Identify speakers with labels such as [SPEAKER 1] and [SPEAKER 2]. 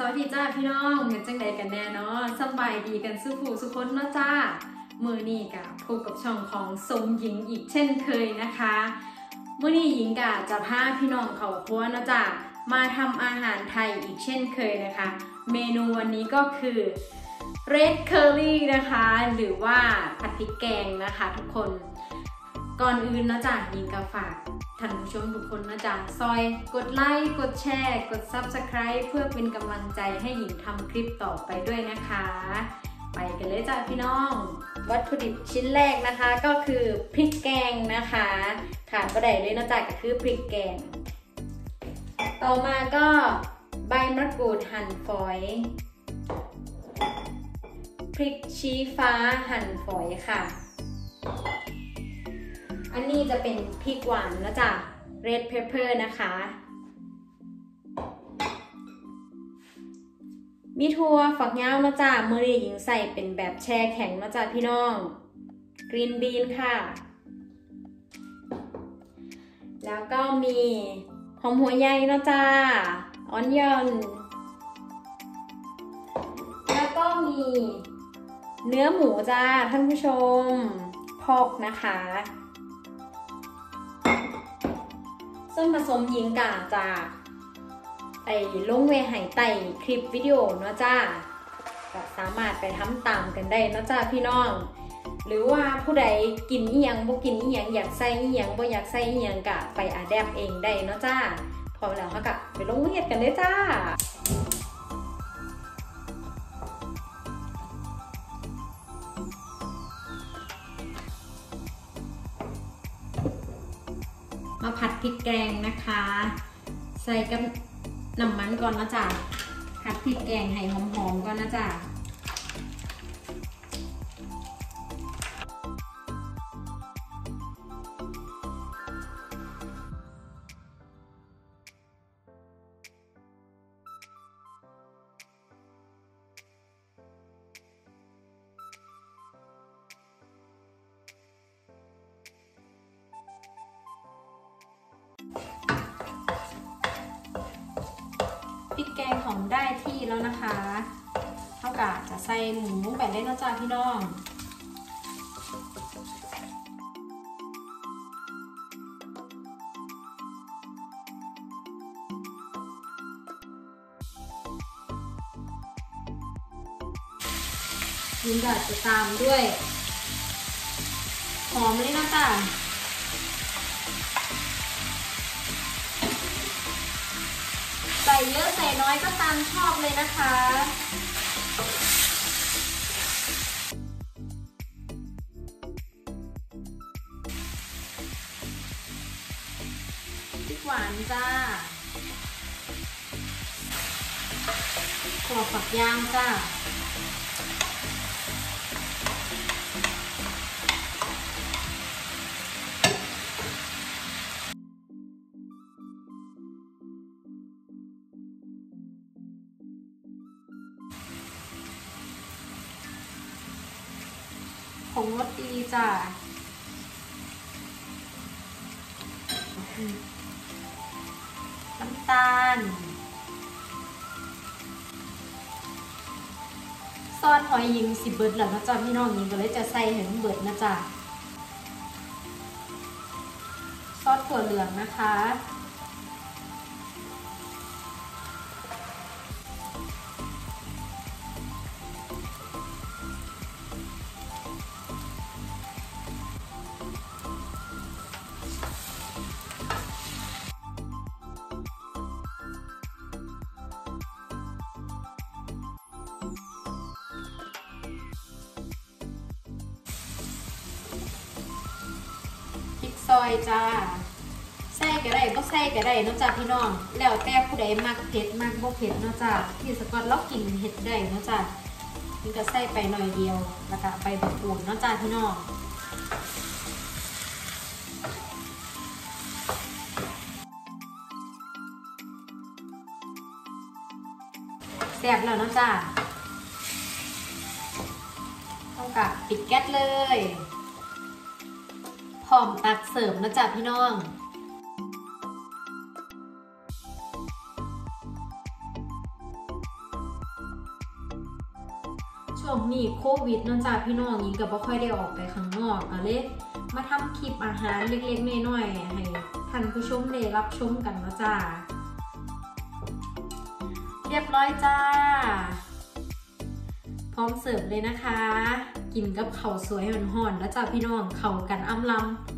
[SPEAKER 1] สวัสดีจ้าพี่น้องเห็นจังใดกันแน่เนาะสบายดีกันสุขูสุคนเนาะจ้า มือนี่กับพบกับช่องของสมหญิงอีกเช่นเคยนะคะมื่อนี้หญิงกะจะพาพี่น้องเขาครัวเนาะจ้ามาทำอาหารไทยอีกเช่นเคยนะคะ เมนูวันนี้ก็คือ red curry นะคะ หรือว่าผัดพริกแกงนะคะทุกคน ก่อนอื่นนะจ๊ะหญิงกะฝากท่านผู้ชมทุกคนนะจ๊ะซอย กดไลค์ กดแชร์ กด Subscribe เพื่อเป็นกำลังใจให้หญิงทำคลิปต่อไปด้วยนะคะ ไปกันเลยจ้ะพี่น้อง วัตถุดิบชิ้นแรกนะคะก็คือพริกแกงนะคะขาดประเดเลยนะจ๊ะก็คือพริกแกง ต่อมาก็ใบมะกรูดหั่นฝอยพริกชี้ฟ้าหั่นฝอยค่ะ อันนี้จะเป็นพริกหวานนะจ๊ะ red pepper นะคะ มีถั่วฝักยาวนะจ๊ะมือรีหญิงใส่เป็นแบบแช่แข็งนะจ๊ะพี่น้อง กรีนบีนค่ะ แล้วก็มีหอมหัวใหญ่นะจ๊ะออนยอนแล้วก็มีเนื้อหมูจ้าท่านผู้ชมพอกนะคะ ส่วนผสมหญิงกาจากไอ้ลงเวหายไตคลิปวิดีโอเนาะจ้าก็สามารถไปทำตามกันได้เนาะจ้าพี่น้อง หรือว่าผู้ใดกินอีหยังบ่กินอีหยังอยากใส่อีหยังบ่อยากใส่อีหยังกะไปอาแดปเองได้เนาะจ้าพร้อมแล้วเขากะไปลงมือเฮ็ดกันเลยจ้า มาผัดพริกแกงนะคะ ใส่กับน้ำมันก่อนนะจ๊ะผัดพริกแกงให้หอมๆก่อนนะจ๊ะ แล้วนะคะเท่ากับจะใส่หมูแบบได้นะจ๊ะพี่น้องยินดาจะตามด้วย หอมเลยนะจ๊ะ เยอะใส่น้อยก็ตามชอบเลยนะคะพริกหวานจ้าถั่วฝักยาวจ้า งรสดีจ้ะน้ำตาล ซอสหอยยิงสิเบิร์ดแล้วนะจ๊ะพี่น้องยิงก็เลยจะใส่เห็นเบิร์ดนะจ๊ะซอสถั่วเหลืองนะคะ ซอยจ้าใส่ก็ได้ก็ใส่ก็ได้นาะจ้าพี่น้อง แล้วแต่ผู้ใดมักเผ็ดมักบ่เผ็ดนาะจ้าที่สกอตเรากินเผ็ดได้นาะจ้านี่ก็ใส่ไปหน่อยเดียวแล้วก็ไปบะปูนนาะจ้าพี่น้องแซ่บแล้วนาะจ้าต้องกับปิดแก๊สเลย พร้อมตักเสิร์ฟนะจ๊ะพี่น้อง ช่วงนี้โควิดนอะจ้าพี่น้องหญิงก็บ่ค่อยได้ออกไปข้างนอกก็เลยมาทำคลิปอาหารเล็กๆน้อยๆให้ท่านผู้ชมได้รับชมกันนะจ้าเรียบร้อยจ้า พร้อมเสิร์ฟเลยนะคะ กินกับข้าวสวยห่อนๆแล้วจ้าพี่น้องเข้ากันอ้ำลำ